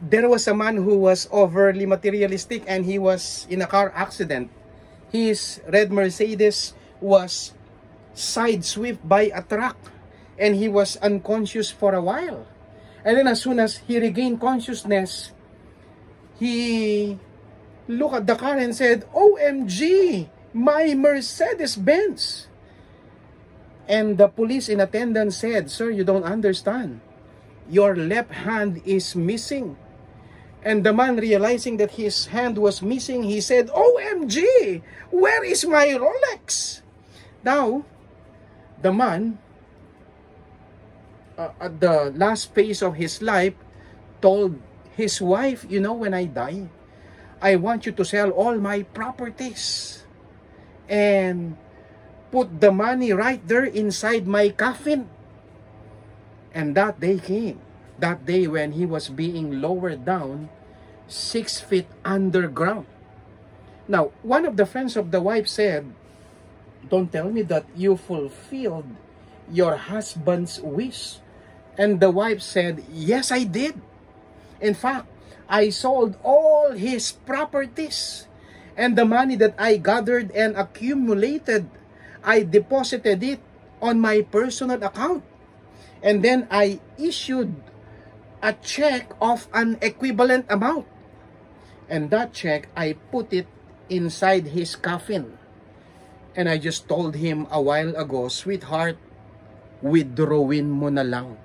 there was a man who was overly materialistic and he was in a car accident. His red Mercedes was side swept by a truck and he was unconscious for a while. And then as soon as he regained consciousness, he looked at the car and said, OMG, my Mercedes-Benz. And the police in attendance said, Sir, you don't understand. Your left hand is missing. And the man realizing that his hand was missing, he said, OMG, where is my Rolex? Now, the man, uh, at the last phase of his life, told his wife, you know, when I die, I want you to sell all my properties and put the money right there inside my coffin. And that day came. That day when he was being lowered down six feet underground. Now, one of the friends of the wife said, Don't tell me that you fulfilled your husband's wish. And the wife said, Yes, I did. In fact, I sold all his properties. And the money that I gathered and accumulated, I deposited it on my personal account. And then I issued a check of an equivalent amount. And that check, I put it inside his coffin. And I just told him a while ago, sweetheart, withdrawin mo na lang.